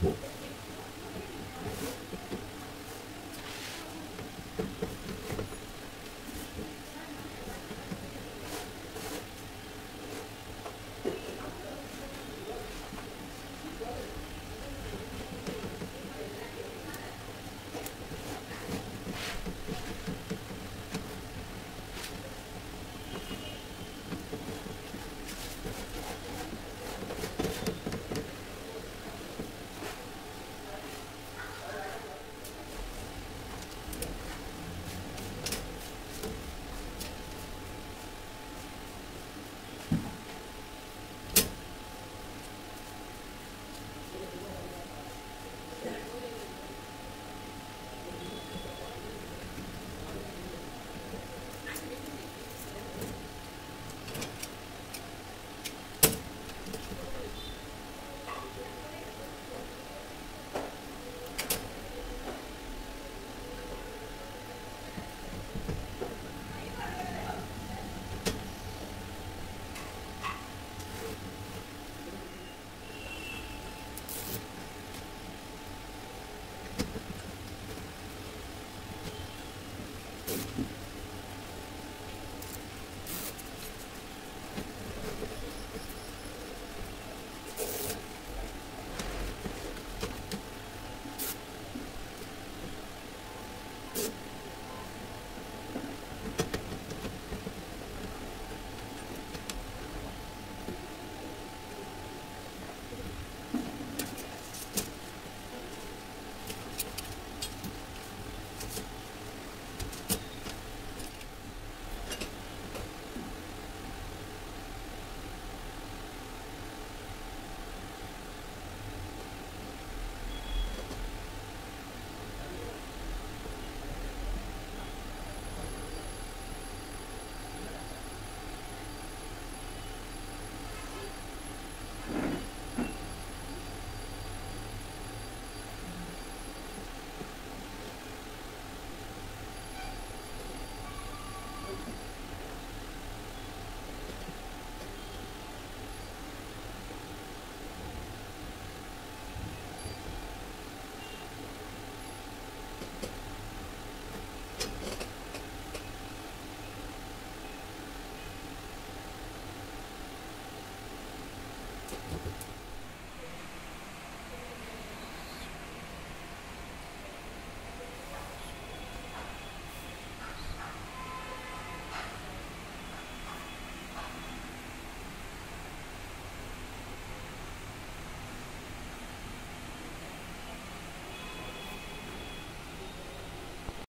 Cool.